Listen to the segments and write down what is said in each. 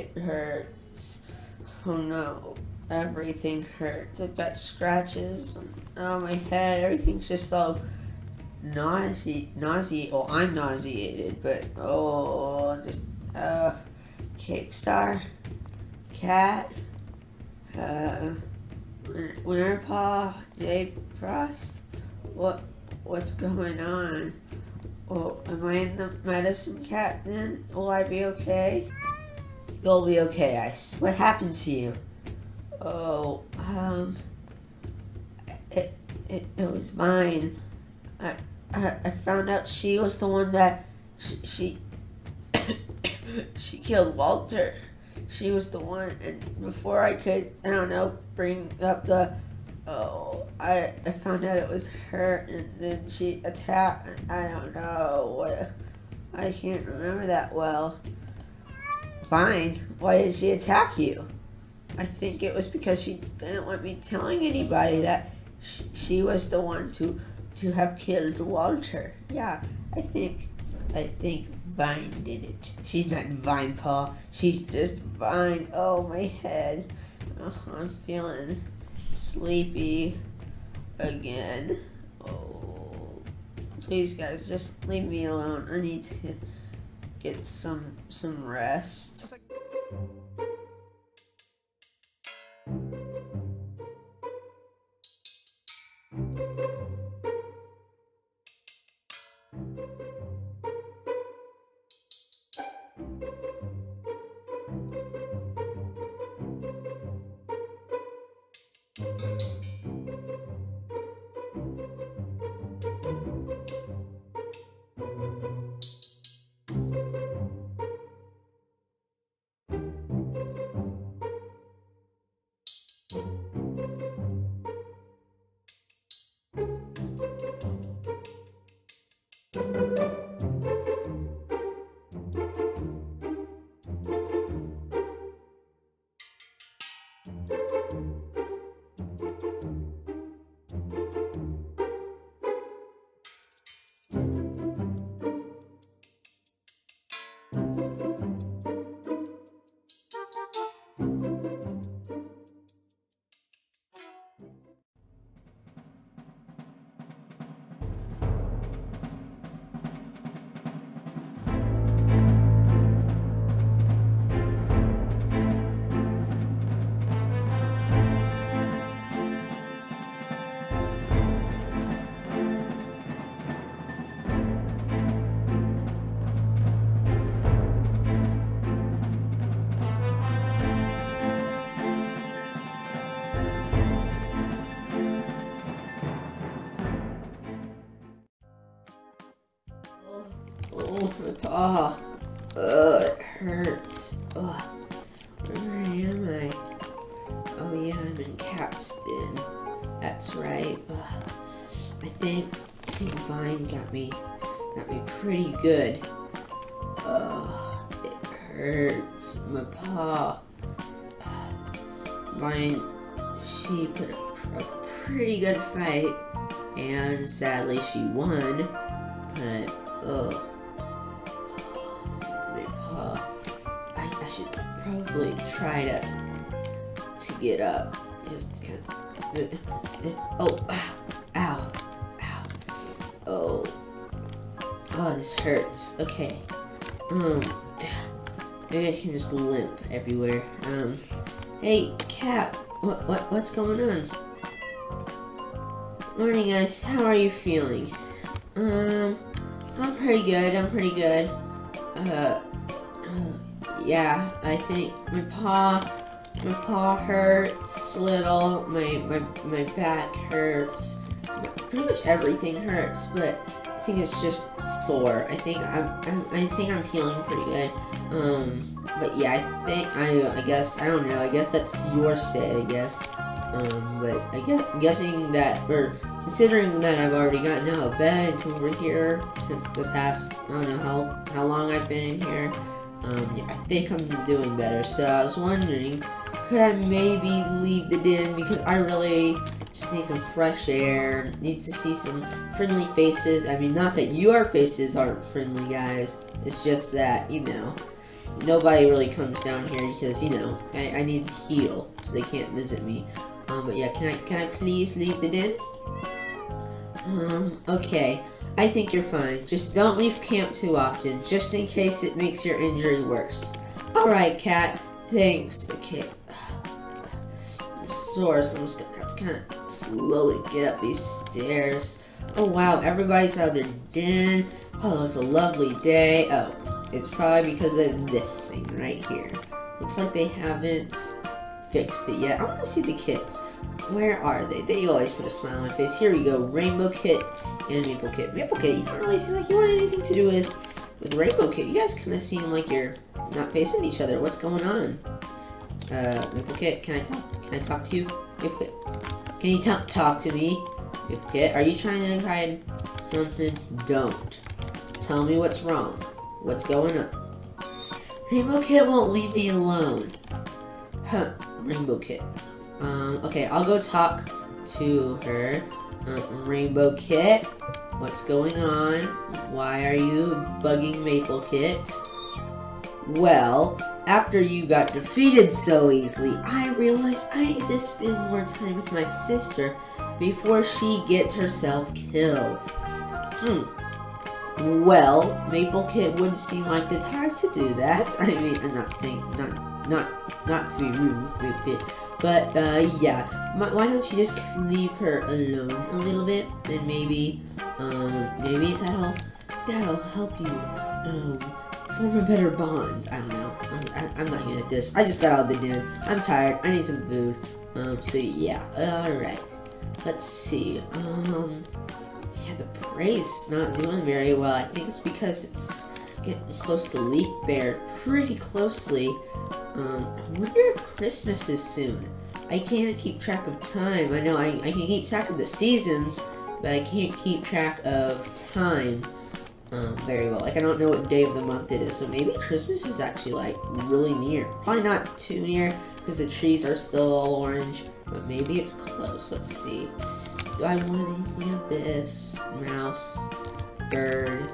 it hurts. Oh no, everything hurts. I've got scratches. Oh, my head, everything's just so nausea, nausea. Well, I'm nauseated, but oh, just uh, Katestar, cat, uh, Winterpaw, J Frost. What, what's going on? Oh, am I in the medicine cat then? Will I be okay? You'll be okay, Ice. What happened to you? Oh, um, it, it, it was Vine. I, I, I found out she was the one that she, she, she killed Walter. She was the one, and before I could, I don't know, bring up the, oh, I, I found out it was her, and then she attacked, I don't know, what, I can't remember that well. Fine, why did she attack you? I think it was because she didn't want me telling anybody that she, she was the one to to have killed Walter. Yeah, I think I think Vine did it. She's not Vine Paw. She's just Vine. Oh my head. Oh, I'm feeling sleepy again. Oh, please guys, just leave me alone. I need to get some some rest. Oh, my Ugh, it hurts. Ugh. Where am I? Oh yeah, I'm in Cat's den. That's right. Ugh. I think I think Vine got me got me pretty good. Ugh, it hurts. My paw. Vine, she put a, a pretty good fight, and sadly she won. But ugh. Probably try to to get up. Just kind of. Oh, ow, ow, ow. Oh, oh, this hurts. Okay. Um, maybe I can just limp everywhere. Um, hey, cat. What, what, what's going on? Morning, guys. How are you feeling? Um, I'm pretty good. I'm pretty good. Uh, yeah, I think my paw, my paw hurts a little. My my my back hurts. Pretty much everything hurts, but I think it's just sore. I think I'm, I'm I think I'm healing pretty good. Um, but yeah, I think I I guess I don't know. I guess that's your say. I guess. Um, but I guess guessing that or considering that I've already gotten out of bed over here since the past I don't know how how long I've been in here. Um, yeah, I think I'm doing better. So I was wondering, could I maybe leave the den because I really just need some fresh air. Need to see some friendly faces. I mean, not that your faces aren't friendly, guys. It's just that you know nobody really comes down here because, you know, I, I need to heal, so they can't visit me. Um, but yeah, can I, can I please leave the den? Um, okay. I think you're fine. Just don't leave camp too often, just in case it makes your injury worse. Alright, cat. Thanks. Okay. I'm sore, so I'm just gonna have to kind of slowly get up these stairs. Oh wow, everybody's out of their den. Oh, it's a lovely day. Oh, it's probably because of this thing right here. Looks like they haven't fixed it yet. I want to see the kits. Where are they? They always put a smile on my face. Here we go. Rainbow Kit and Maple Kit. Maple Kit, you don't really seem like you want anything to do with with Rainbow Kit. You guys kind of seem like you're not facing each other. What's going on? Uh, Maple Kit, can I talk? Can I talk to you? Maple Kit, can you talk talk to me? Maple Kit, are you trying to hide something? Don't. Tell me what's wrong. What's going on? Rainbow Kit won't leave me alone. Huh, Rainbow Kit. Um, okay, I'll go talk to her. Uh, Rainbow Kit, what's going on? Why are you bugging Maple Kit? Well, after you got defeated so easily, I realized I need to spend more time with my sister before she gets herself killed. Hmm. Well, Maple Kit wouldn't seem like the type to do that. I mean, I'm not saying, not, not, not to be rude, Maple Kit, but, uh, yeah. Why don't you just leave her alone a little bit, and maybe, um, maybe that'll, that'll help you, um, form a better bond. I don't know. I'm, I, am not good at this. I just got out of the den. I'm tired. I need some food. Um, so yeah. Alright. Let's see. Um, yeah, the praise not doing very well. I think it's because it's getting close to Leaf Bear pretty closely. Um, I wonder if Christmas is soon. I can't keep track of time. I know I, I can keep track of the seasons, but I can't keep track of time um, very well. Like, I don't know what day of the month it is, so maybe Christmas is actually, like, really near. Probably not too near, because the trees are still all orange, but maybe it's close. Let's see. Do I want anything of this? Mouse, bird,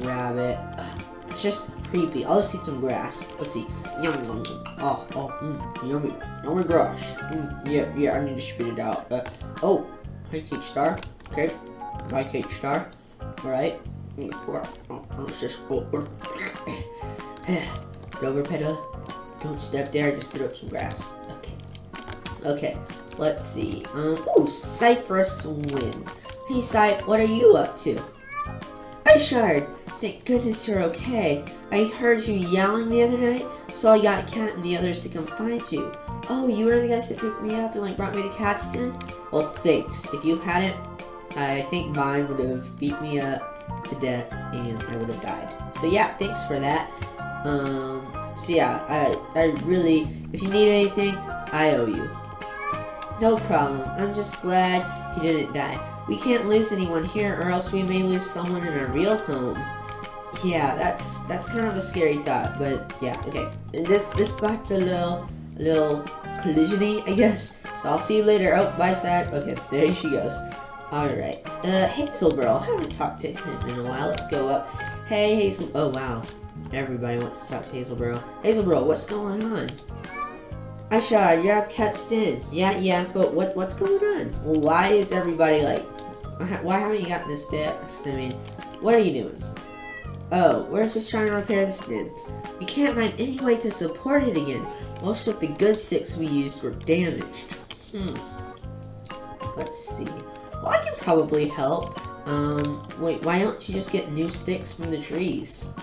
rabbit. Ugh, it's just creepy. I'll just eat some grass. Let's see. Yum, yum, yum. Oh, oh, mm, yummy. Yummy grass. Mm, yeah, yeah, I need to spit it out. Uh, oh, hi, Katestar. Okay. Bye, Katestar. Alright. Let's just over. Rover petal, don't step there, I just throw up some grass. Okay. Okay, let's see. Um, oh, Cypress Wind. Hey, Cyp, what are you up to? Hi, Shard. Thank goodness you're okay. I heard you yelling the other night, so I got Cat and the others to come find you. Oh, you were the guys that picked me up and like brought me to Cat's den? Well, thanks. If you hadn't, I think Vine would have beat me up to death and I would have died. So yeah, thanks for that. Um, so yeah, I, I really, if you need anything, I owe you. No problem. I'm just glad he didn't die. We can't lose anyone here or else we may lose someone in our real home. Yeah, that's that's kind of a scary thought, but yeah, okay. This this spot's a little a little collisiony, I guess. So I'll see you later. Oh, bye, Sad. Okay, there she goes. Alright. Uh, Hazel Hazelbro. I haven't talked to him in a while. Let's go up. Hey, Hazel. Oh, wow. Everybody wants to talk to Hazelbro. Hazelbro, what's going on? Asha, you have cat skin. Yeah, yeah, but what what's going on? Why is everybody like... Why haven't you gotten this fixed? I mean, what are you doing? Oh, we're just trying to repair the skin. We can't find any way to support it again. Most of the good sticks we used were damaged. Hmm. Let's see. Well, I can probably help. Um, wait, why don't you just get new sticks from the trees?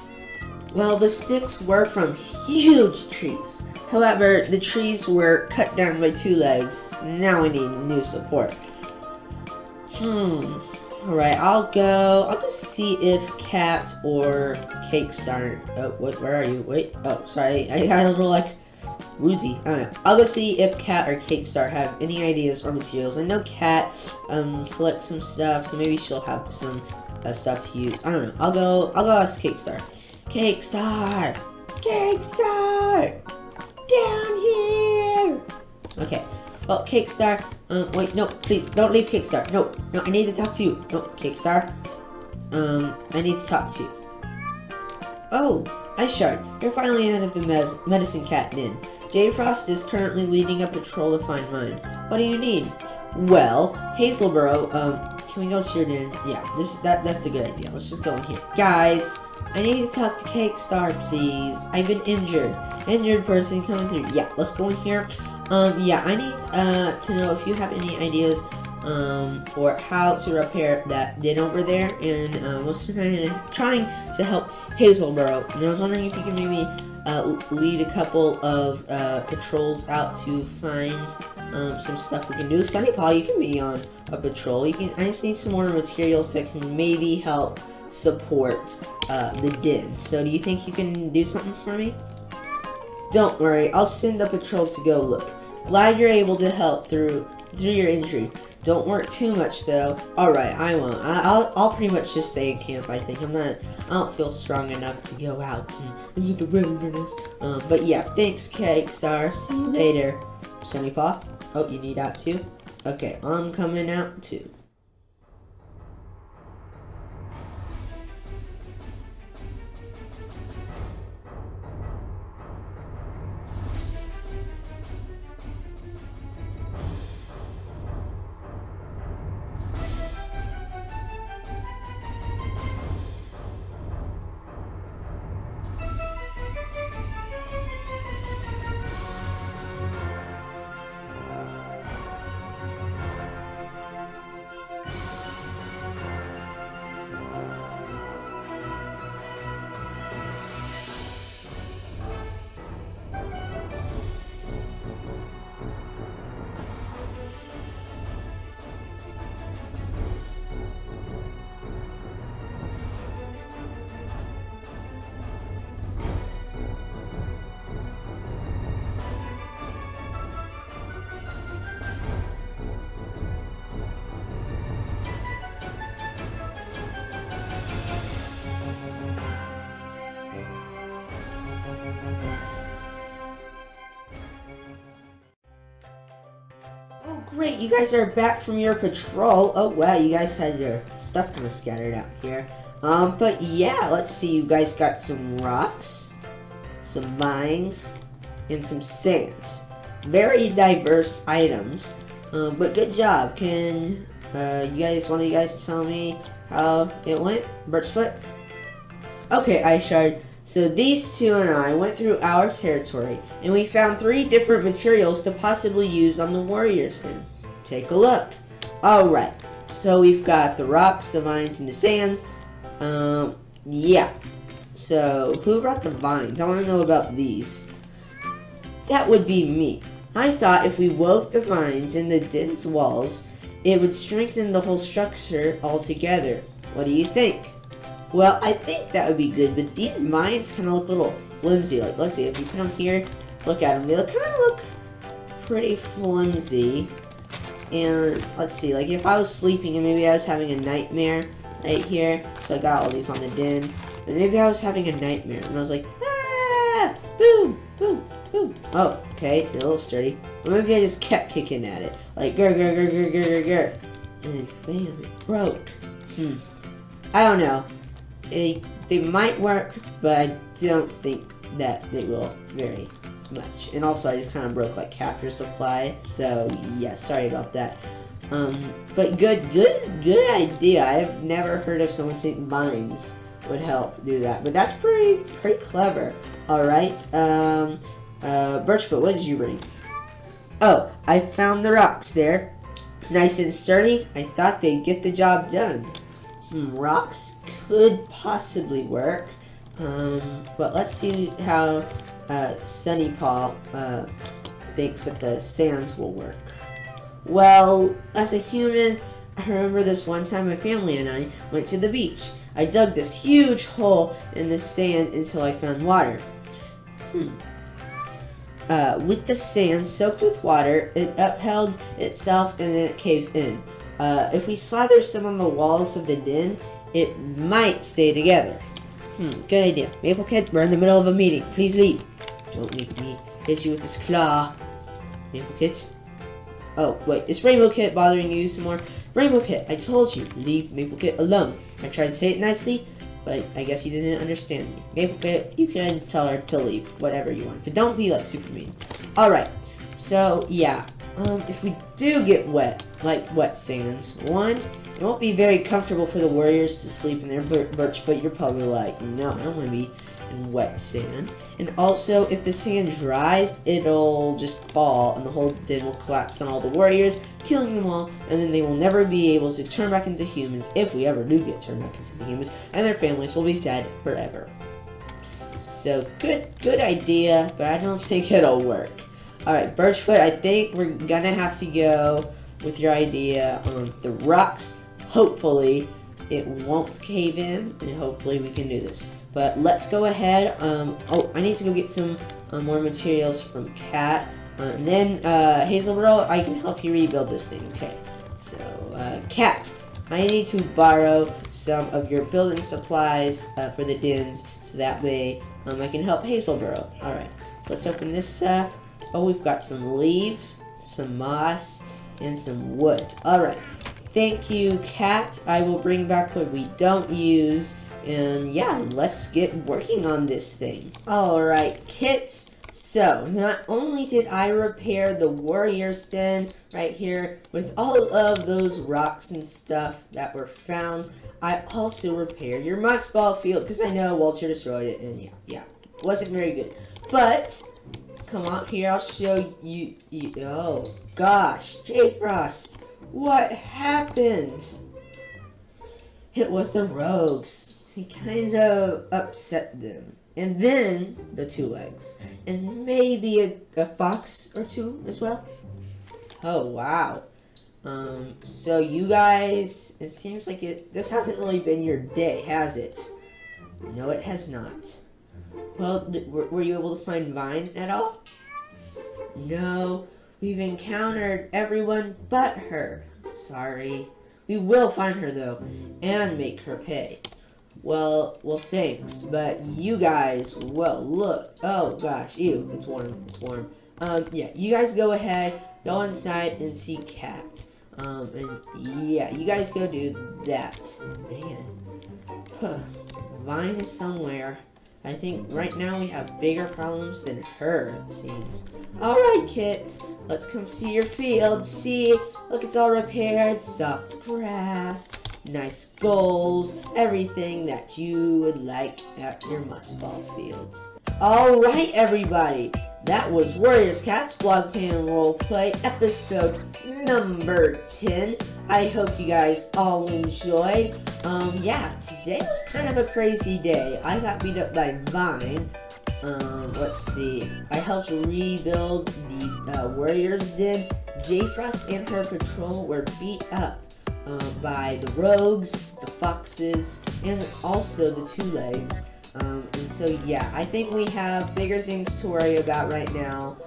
Well, the sticks were from huge trees. However, the trees were cut down by two legs. Now we need new support. Hmm. Alright, I'll go. I'll just see if Cat or Katestar. Oh, what? Where are you? Wait. Oh, sorry. I got a little like woozy. Know. I'll go see if Cat or Katestar have any ideas or materials. I know Cat um, collects some stuff, so maybe she'll have some uh, stuff to use. I don't know. I'll go. I'll go ask Katestar. Cake Star, Katestar, down here. Okay. Well, Katestar. Um, wait, no, please don't leave Katestar. No, no, I need to talk to you. No, Katestar. Um, I need to talk to you. Oh, Ice Shard, you're finally out of the mes- medicine cat den. Jay Frost is currently leading a patrol to find Vine. What do you need? Well, Hazelboro, um, can we go to your den? Yeah, this that that's a good idea. Let's just go in here. Guys, I need to talk to Katestar, please. I've been injured. Injured person coming through. Yeah, let's go in here. Um, yeah, I need uh to know if you have any ideas um for how to repair that den over there and um was trying to help Hazelboro. And I was wondering if you could maybe uh, lead a couple of uh, patrols out to find um, some stuff we can do. Sunny Paw, you can be on a patrol. You can. I just need some more materials that can maybe help support uh, the den. So, do you think you can do something for me? Don't worry, I'll send a patrol to go look. Glad you're able to help through through your injury. Don't work too much though. All right, I won't. I, I'll I'll pretty much just stay in camp. I think I'm not. I don't feel strong enough to go out and into the wilderness. Um, but yeah, thanks, Katestar. See you later, Sunny Paw. Oh, you need out too? Okay, I'm coming out too. You guys are back from your patrol. Oh, wow, you guys had your stuff kind of scattered out here. Um, but yeah, let's see, you guys got some rocks, some mines, and some sand. Very diverse items, um, but good job. Can, uh, you guys, one of you guys tell me how it went? Birchfoot? Okay, Ice Shard. So these two and I went through our territory, and we found three different materials to possibly use on the warriors then. Take a look. Alright, so we've got the rocks, the vines, and the sands. Um, yeah. So, who brought the vines? I want to know about these. That would be me. I thought if we wove the vines in the dense walls, it would strengthen the whole structure altogether. What do you think? Well, I think that would be good, but these vines kind of look a little flimsy. Like, let's see, if you put them here, look at them. They look kind of look pretty flimsy. And let's see, like if I was sleeping and maybe I was having a nightmare right here, so I got all these on the den, and maybe I was having a nightmare and I was like, ah, boom, boom, boom. Oh, okay, a little sturdy. Or maybe I just kept kicking at it, like grr, grr, grr, grr, grr, grr, grr. And then bam, it broke. Hmm. I don't know. They, they might work, but I don't think that they will very much. And also, I just kind of broke like capture supply, so yeah, sorry about that. Um, but good, good, good idea. I've never heard of someone think mines would help do that, but that's pretty, pretty clever. All right, um, uh, Birchfoot, what did you bring? Oh, I found the rocks there, nice and sturdy. I thought they'd get the job done. Hmm, rocks could possibly work, um, but let's see how uh, Sunny Paw uh, thinks that the sands will work. Well, as a human, I remember this one time my family and I went to the beach. I dug this huge hole in the sand until I found water. Hmm. Uh, with the sand soaked with water, it upheld itself and it caved in. Uh, if we slather some on the walls of the den, it might stay together. Hmm, good idea. Maple Kit, we're in the middle of a meeting. Please leave. Don't make me hit you with this claw. Maple Kit? Oh, wait, is Rainbow Kit bothering you some more? Rainbow Kit, I told you, leave Maple Kit alone. I tried to say it nicely, but I guess you didn't understand me. Maybe, maybe you can tell her to leave, whatever you want. But don't be like super mean. Alright, so yeah, um, if we do get wet, like wet sands, one, it won't be very comfortable for the warriors to sleep in their bir- birchfoot. You're probably like, no, I don't want to be in wet sand. And also, if the sand dries, it'll just fall, and the whole den will collapse on all the warriors, killing them all, and then they will never be able to turn back into humans, if we ever do get turned back into humans, and their families will be sad forever. So, good, good idea, but I don't think it'll work. Alright, Birchfoot, I think we're gonna have to go with your idea on the rocks. Hopefully, it won't cave in, and hopefully we can do this. But let's go ahead. Um, oh, I need to go get some uh, more materials from Cat. Uh, and then, uh, Hazelbro, I can help you rebuild this thing. Okay. So, uh, Cat, I need to borrow some of your building supplies uh, for the dens, so that way um, I can help Hazelbro. Alright, so let's open this up. Oh, we've got some leaves, some moss, and some wood. Alright, thank you, Cat. I will bring back what we don't use. And yeah, let's get working on this thing. Alright, kits. So, not only did I repair the warrior's den right here with all of those rocks and stuff that were found, I also repaired your moss ball field because I know Walter destroyed it and yeah, yeah, wasn't very good. But, come on here, I'll show you, you oh gosh, J Frost, what happened? It was the rogues. He kind of upset them. And then the two legs. And maybe a, a fox or two as well. Oh, wow. Um, so you guys, it seems like it, this hasn't really been your day, has it? No, it has not. Well, were you able to find Vine at all? No, we've encountered everyone but her. Sorry. We will find her though, and make her pay. Well, well, thanks, but you guys, well, look. Oh gosh, ew, it's warm, it's warm. Um, yeah, you guys go ahead, go inside and see Cat. Um, and yeah, you guys go do that. Man, huh. Vine is somewhere. I think right now we have bigger problems than her, it seems. Alright, kids, let's come see your field. See, look, it's all repaired. Soft grass, nice goals, everything that you would like at your moss ball field. Alright, everybody, that was Warriors Cats BlogClan Roleplay episode number 10. I hope you guys all enjoyed. Um, yeah, today was kind of a crazy day. I got beat up by Vine. Um, let's see. I helped rebuild the uh, Warriors Den. J Frost and her patrol were beat up uh, by the rogues, the foxes, and also the two legs. Um, and so, yeah, I think we have bigger things to worry about right now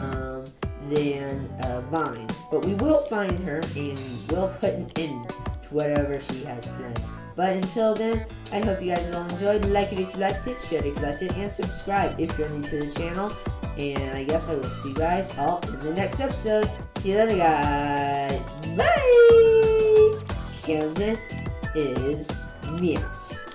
um, than uh, Vine. But we will find her and we'll put an end to whatever she has planned. But until then, I hope you guys all enjoyed. Like it if you liked it, share it if you liked it, and subscribe if you're new to the channel. And I guess I will see you guys all in the next episode. See you later, guys. Bye! Camden is mute.